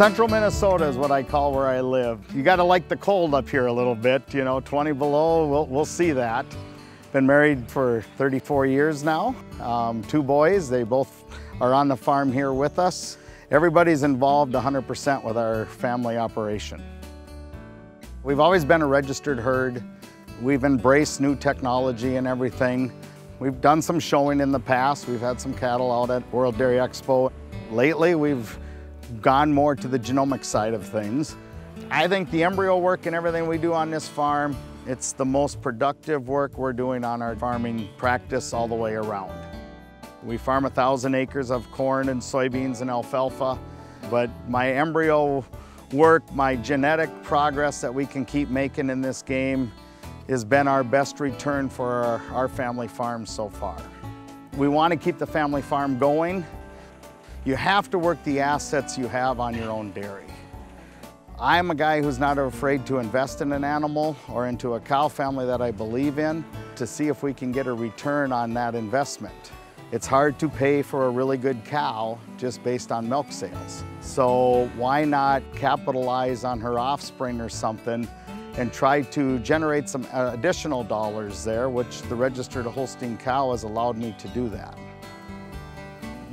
Central Minnesota is what I call where I live. You got to like the cold up here a little bit, you know, 20 below, we'll, we'll see that. Been married for 34 years now. Um, two boys, they both are on the farm here with us. Everybody's involved 100% with our family operation. We've always been a registered herd. We've embraced new technology and everything. We've done some showing in the past. We've had some cattle out at World Dairy Expo. Lately, we've gone more to the genomic side of things. I think the embryo work and everything we do on this farm, it's the most productive work we're doing on our farming practice all the way around. We farm a thousand acres of corn and soybeans and alfalfa, but my embryo work, my genetic progress that we can keep making in this game has been our best return for our, our family farm so far. We want to keep the family farm going. You have to work the assets you have on your own dairy. I'm a guy who's not afraid to invest in an animal or into a cow family that I believe in to see if we can get a return on that investment. It's hard to pay for a really good cow just based on milk sales. So why not capitalize on her offspring or something and try to generate some additional dollars there, which the registered Holstein cow has allowed me to do that.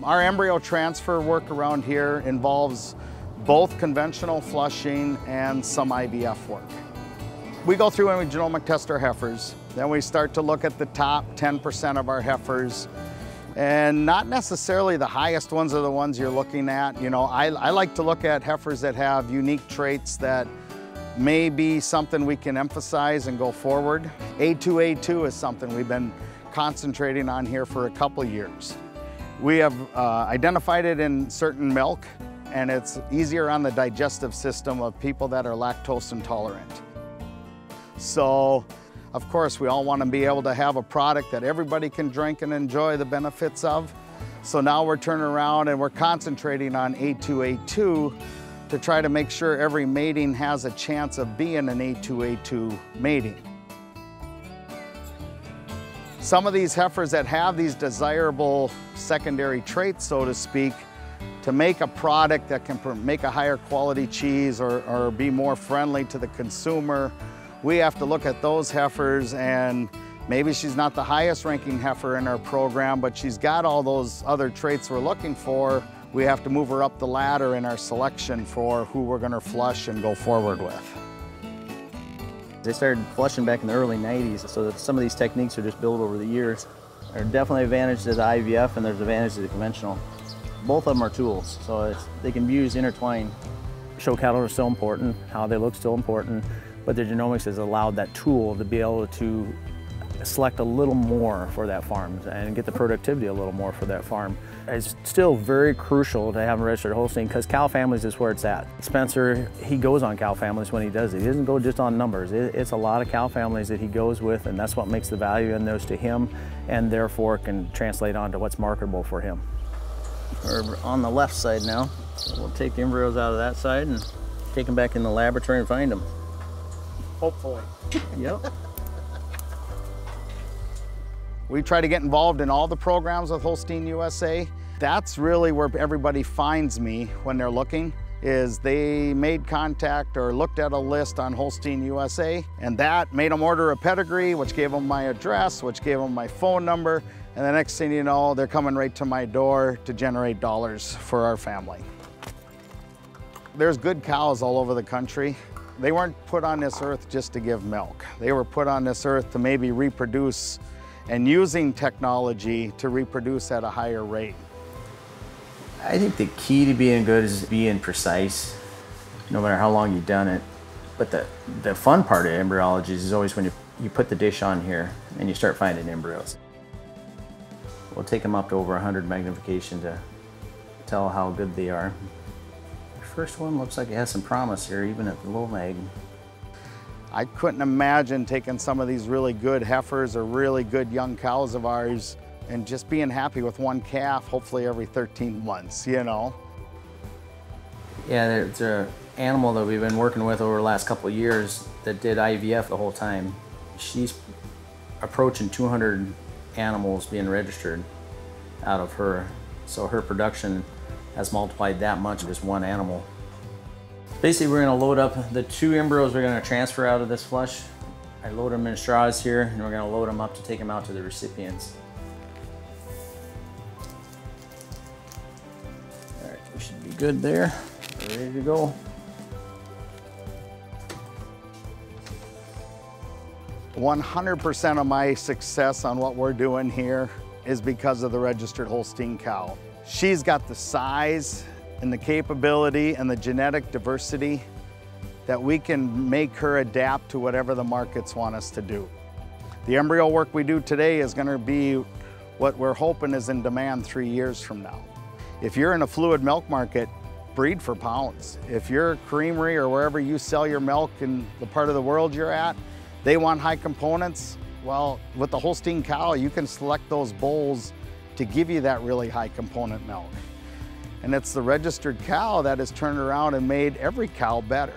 Our embryo transfer work around here involves both conventional flushing and some IVF work. We go through and we genomic test our heifers. Then we start to look at the top 10% of our heifers and not necessarily the highest ones are the ones you're looking at. You know, I, I like to look at heifers that have unique traits that may be something we can emphasize and go forward. A2A2 is something we've been concentrating on here for a couple years. We have uh, identified it in certain milk and it's easier on the digestive system of people that are lactose intolerant. So of course, we all want to be able to have a product that everybody can drink and enjoy the benefits of. So now we're turning around and we're concentrating on A2A2 to try to make sure every mating has a chance of being an A2A2 mating. Some of these heifers that have these desirable secondary traits, so to speak, to make a product that can make a higher quality cheese or, or be more friendly to the consumer we have to look at those heifers and maybe she's not the highest ranking heifer in our program, but she's got all those other traits we're looking for. We have to move her up the ladder in our selection for who we're gonna flush and go forward with. They started flushing back in the early 90s, so some of these techniques are just built over the years. There are definitely advantages to the IVF and there's advantages to the conventional. Both of them are tools, so they can be used intertwined. Show cattle are still important, how they look still important, but the genomics has allowed that tool to be able to select a little more for that farm and get the productivity a little more for that farm. It's still very crucial to have a registered Holstein because cow families is where it's at. Spencer, he goes on cow families when he does it. He doesn't go just on numbers. It's a lot of cow families that he goes with and that's what makes the value in those to him and therefore can translate onto what's marketable for him. We're on the left side now. So we'll take the embryos out of that side and take them back in the laboratory and find them hopefully. Yep. we try to get involved in all the programs with Holstein USA. That's really where everybody finds me when they're looking is they made contact or looked at a list on Holstein USA and that made them order a pedigree which gave them my address, which gave them my phone number and the next thing you know they're coming right to my door to generate dollars for our family. There's good cows all over the country. They weren't put on this earth just to give milk. They were put on this earth to maybe reproduce and using technology to reproduce at a higher rate. I think the key to being good is being precise, no matter how long you've done it. But the, the fun part of embryology is always when you, you put the dish on here and you start finding embryos. We'll take them up to over 100 magnification to tell how good they are The first one looks like it has some promise here, even at the low mag. I couldn't imagine taking some of these really good heifers or really good young cows of ours and just being happy with one calf, hopefully every 13 months, you know? Yeah, it's an animal that we've been working with over the last couple years that did IVF the whole time. She's approaching 200 animals being registered out of her. So her production has multiplied that much just one animal. Basically, we're gonna load up the two embryos we're gonna transfer out of this flush. I load them in straws here, and we're gonna load them up to take them out to the recipients. All right, we should be good there. We're ready to go. One hundred percent of my success on what we're doing here is because of the registered Holstein cow. She's got the size and the capability and the genetic diversity that we can make her adapt to whatever the markets want us to do. The embryo work we do today is gonna be what we're hoping is in demand three years from now. If you're in a fluid milk market, breed for pounds. If you're a creamery or wherever you sell your milk in the part of the world you're at, they want high components. Well, with the Holstein cow, you can select those bulls to give you that really high component milk. And it's the registered cow that has turned around and made every cow better.